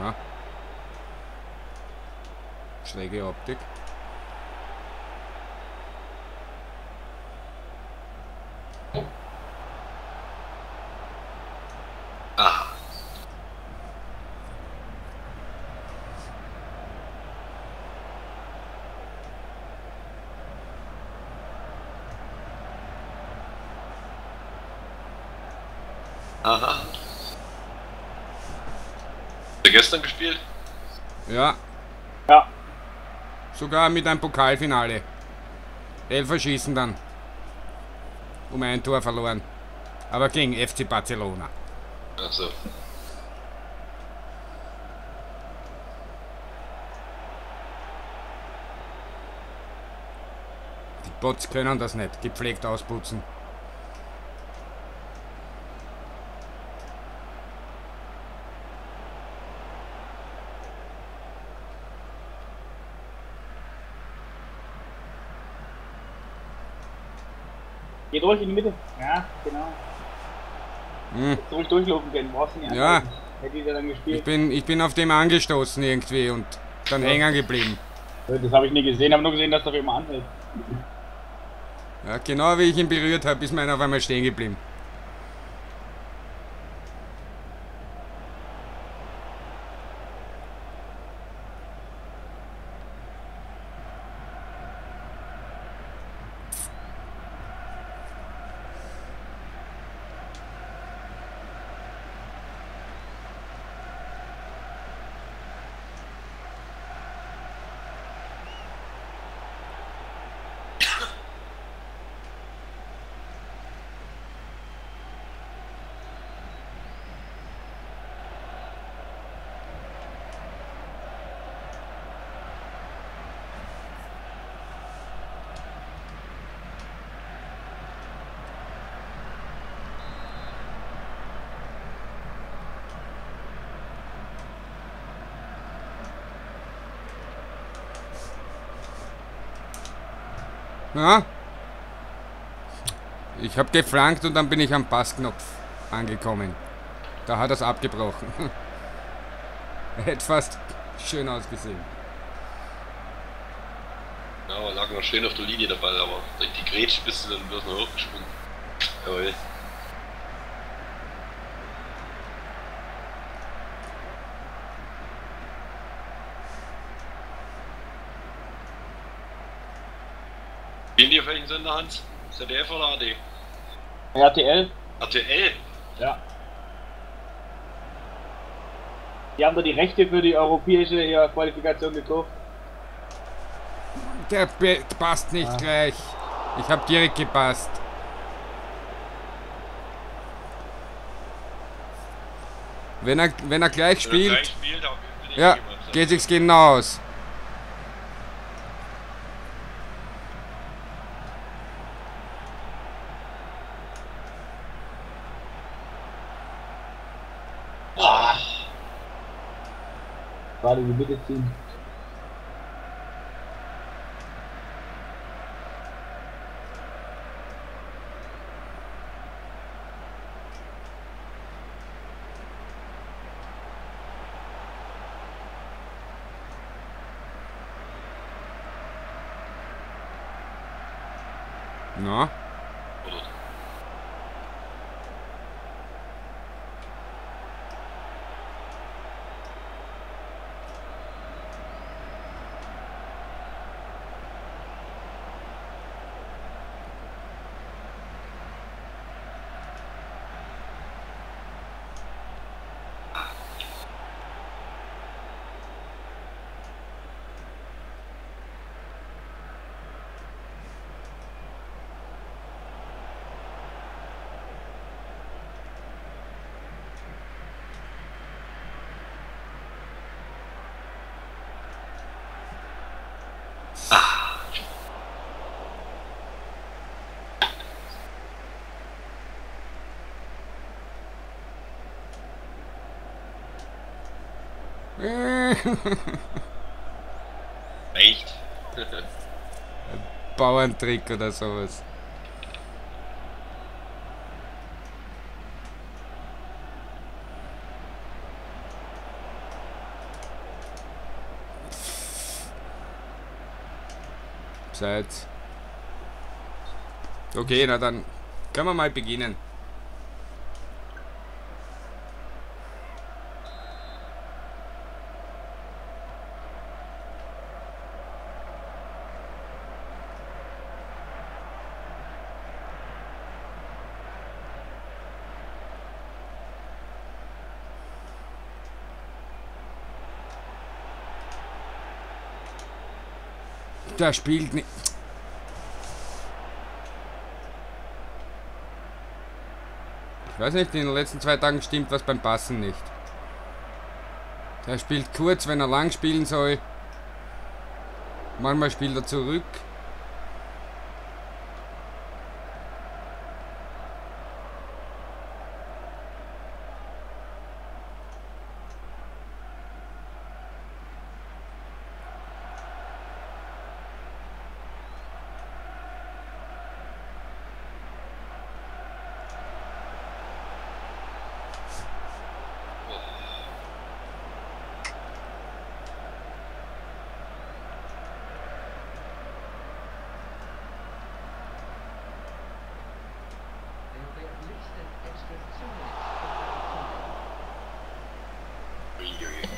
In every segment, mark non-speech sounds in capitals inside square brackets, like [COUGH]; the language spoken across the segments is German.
Ja. Schräge Optik. Ah. Aha. Hast du gestern gespielt? Ja, Ja, sogar mit einem Pokalfinale. Elfer schießen dann. Um ein Tor verloren. Aber gegen FC Barcelona. Achso. Die Bots können das nicht, gepflegt ausputzen. Geh durch in die Mitte. Ja, genau. Hm. Jetzt ruhig durchlaufen können, brauchst du nicht Ja. Hätte ich ja dann Ich gespielt. bin, ich bin auf dem angestoßen irgendwie und dann hängen geblieben. Das habe ich nie gesehen, habe nur gesehen, dass er auf jemand anhält. Ja, genau wie ich ihn berührt habe, ist meiner auf einmal stehen geblieben. Ja. Ich habe geflankt und dann bin ich am Passknopf angekommen. Da hat er es abgebrochen. [LAUGHS] Hätte fast schön ausgesehen. Ja, lag noch schön auf der Linie Ball, aber durch die Grätsch bist du dann du noch hochgesprungen. Jawohl. Gehen die auf welchen Sender, Hans? ZDF oder AD? RTL? RTL? Ja. Die haben da die Rechte für die europäische ja, Qualifikation gekauft. Der passt nicht Ah. gleich. Ich habe direkt gepasst. Wenn er, wenn er gleich Wenn er spielt, gleich spielt, auch bin ich ja, jemand. geht sich's genau aus. Boah. Gerade in die Mitte [LAUGHS] Echt? [LAUGHS] Bauerntrick oder sowas. Zeit. Okay, na dann können wir mal beginnen. Der spielt nicht. Ich weiß nicht, in den letzten zwei Tagen stimmt was beim Passen nicht. Der spielt kurz, wenn er lang spielen soll. Manchmal spielt er zurück. Uiui.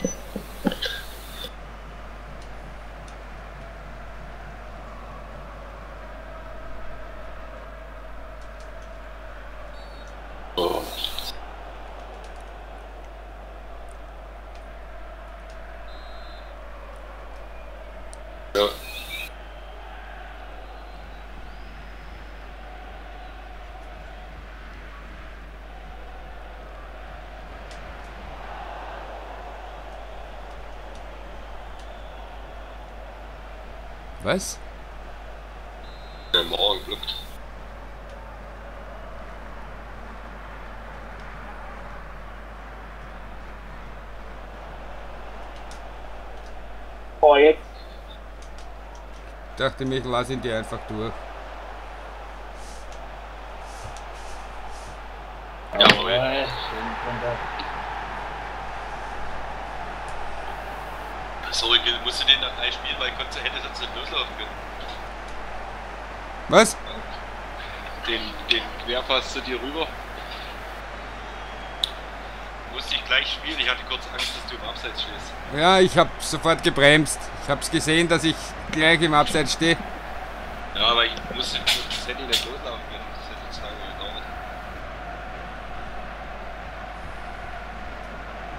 Oh. Ja. Was? Der Morgen glückt. Oh, jetzt. Dachte mir, ich lasse ihn dir einfach durch. Jawohl. Jawohl, schön Kontakt. Sorry, Gil, musst du den nach drei Spielen, weil du hätte sonst nicht loslaufen können. Was? Den, den Querpass zu dir rüber. Musste ich gleich spielen, ich hatte kurz Angst, dass du im Abseits stehst. Ja, ich habe sofort gebremst. Ich habe es gesehen, dass ich gleich im Abseits stehe. Ja, aber ich musste, das hätte ich nicht loslaufen können. Das hätte zu lange gedauert.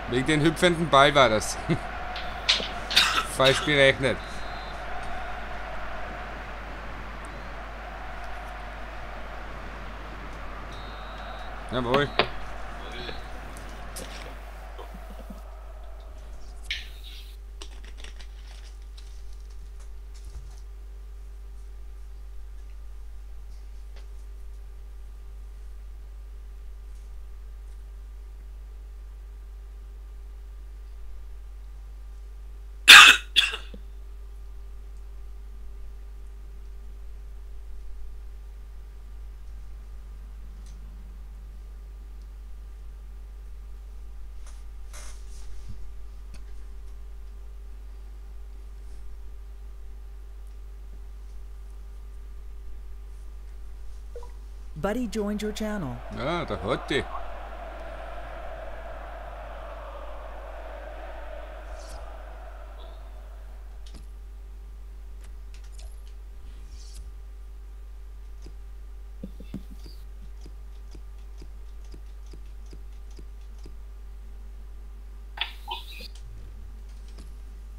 Wegen den hüpfenden Ball war das. [LAUGHS] Falsch berechnet. Jawohl. Buddy joined your channel. Ja, der hat die.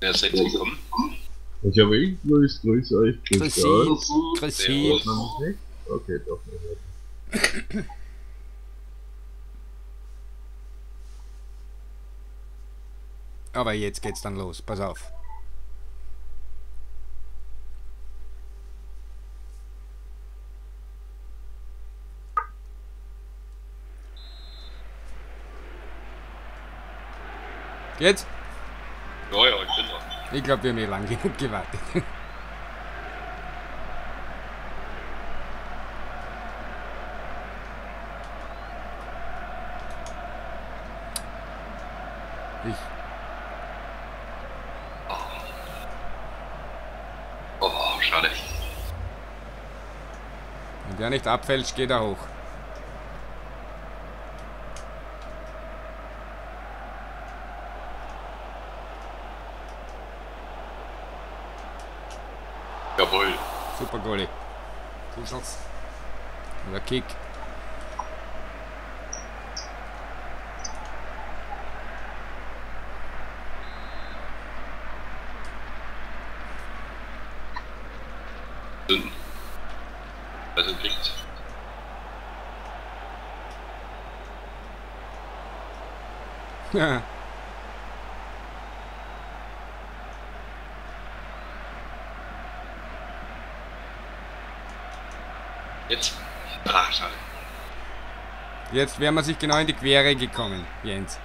Wer ist jetzt gekommen? Ich habe eh grüß, grüß euch. Grüß Gott. Chrissy. Chrissy. Hört man mich nicht? Okay, doch. man Aber jetzt geht's dann los. Pass auf. Jetzt? Ja, ja, ich bin da. Ich glaube, wir haben eh lang [LAUGHS] genug gewartet. Wenn der nicht abfällt, geht er hoch. Jawohl. Super Goalie. Kuschels. Oder Kick. Kriegt. Ja. [LAUGHS] Jetzt. Ah, schade. Jetzt wären wir sich genau in die Quere gekommen, Jens.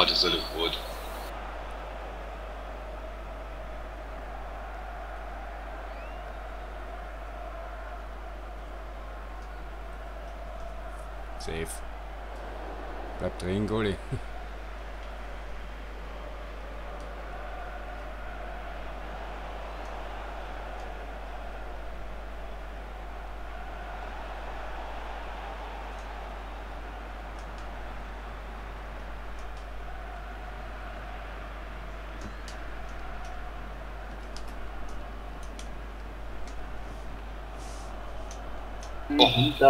Ah, das ist eine Rot. Safe. Bleibt drin, Goalie. [LAUGHS] match.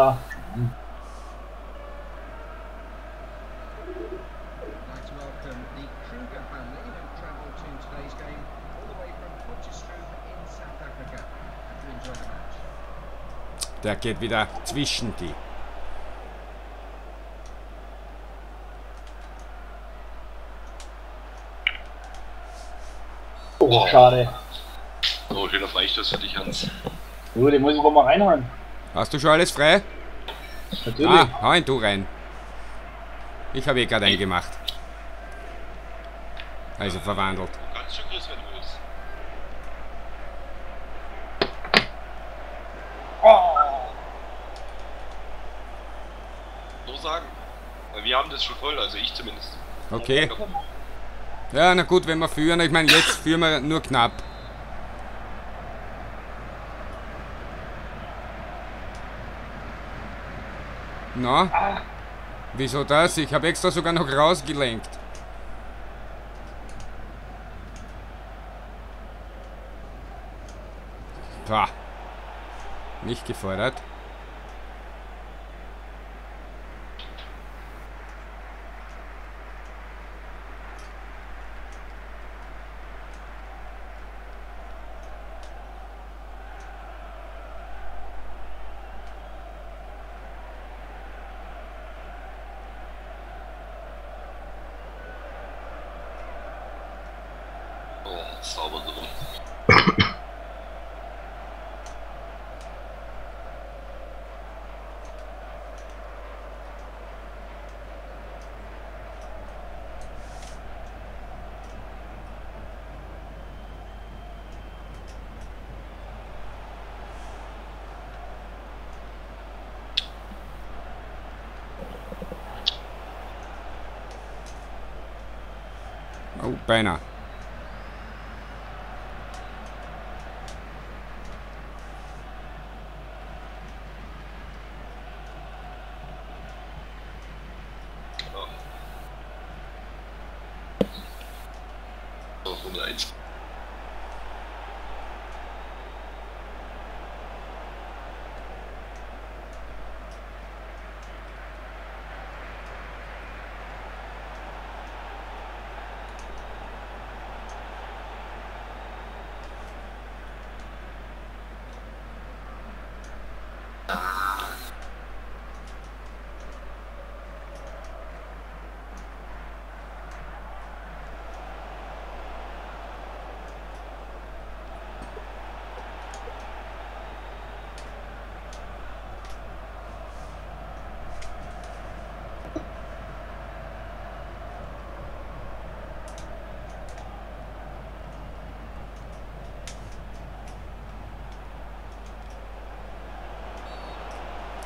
Der geht wieder zwischen die. Oh, schade. Oh, schöner Freistoß für dich, Hans. Du, den muss ich wohl mal reinhauen. Hast du schon alles frei? Natürlich. Ah, hau ihn du rein. Ich habe eh gerade einen gemacht. Also verwandelt. Ganz schön Chris, wenn du willst. Nur sagen. Weil wir haben das schon voll, also ich zumindest. Okay. Ja, na gut, wenn wir führen. Ich meine, jetzt führen wir nur knapp. Na? Wieso das? Ich habe extra sogar noch rausgelenkt. Pah. Nicht gefordert. Oh, sauber drin. Oh, beinahe.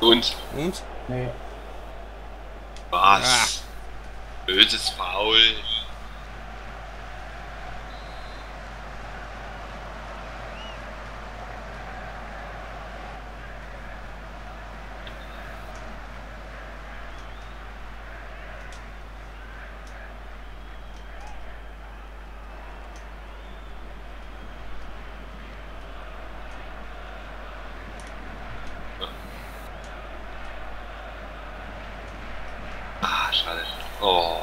Und Und? Nee. was? Böses Foul. Ah, schade. Oh.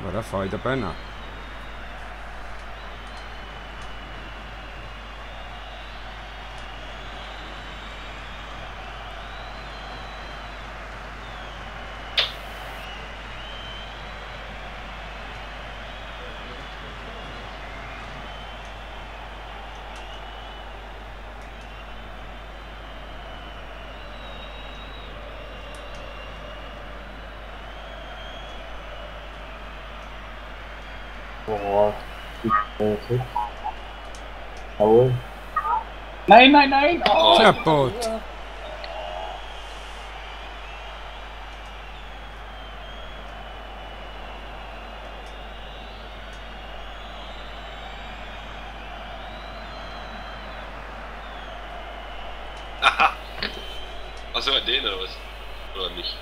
War der Fall dabei? Nein. Boah. Paul. Nein, nein, nein! Oh, Kaputt. Achso, [LAUGHS] an den oder was? Oder nicht?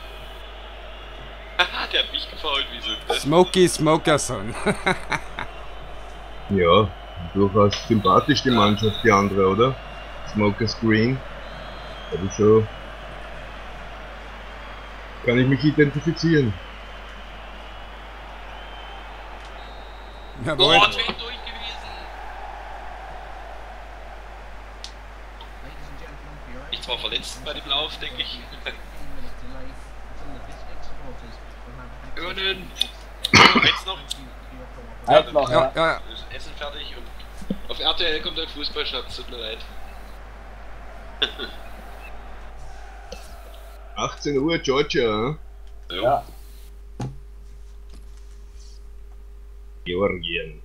Haha, [LAUGHS] der hat mich gefault, wieso das? Smokey Smokerson. Ja, durchaus sympathisch die Mannschaft, die andere, oder? Smokers Green. Also schon. Kann ich mich identifizieren. Jawohl. Oh, durch gewesen! Ich zwar verletzt bei dem Lauf, denke ich. [LAUGHS] Gönnen! [COUGHS] Eins noch. Halt noch, Ja, ja. ja, Essen fertig und auf RTL kommt ein Fußballschatz, tut mir leid. [LAUGHS] 18 Uhr Georgia, hm? Ja. Georgien.